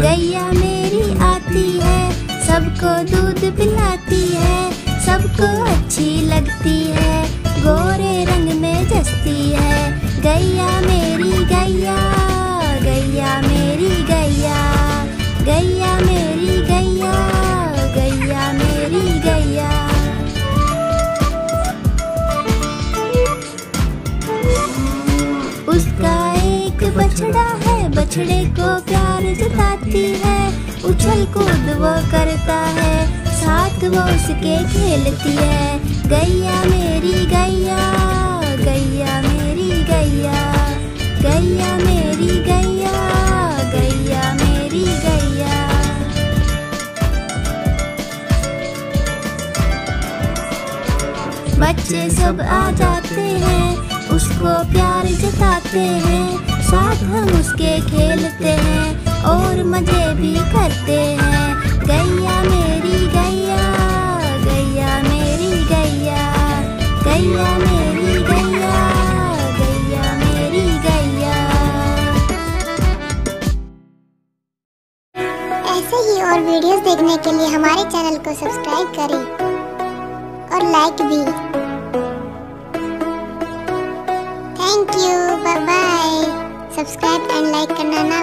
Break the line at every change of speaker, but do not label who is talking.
गैया मेरी आती है, सबको दूध पिलाती है, सबको अच्छी लगती है, गोरे रंग में जसती है। गैया मेरी गैया गैया मेरी गैया गैया मेरी गैया गैया मेरी गैया। उसका एक बछड़ा है, बछड़े को प्यार जताती है, उछल कूद वो करता है, साथ वो उसके खेलती है। गैया मेरी गैया गैया मेरी गैया गैया मेरी गैया गैया मेरी गैया। बच्चे सब आ जाते हैं, उसको प्यार जताते हैं, साथ हम उसके मज़े भी करते हैं। गैया मेरी गैया गैया मेरी गैया गैया मेरी गैया गैया मेरी गैया।
ऐसे ही और वीडियोस देखने के लिए हमारे चैनल को सब्सक्राइब करें और लाइक भी। Thank you bye bye subscribe and like करना ना